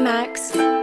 Max.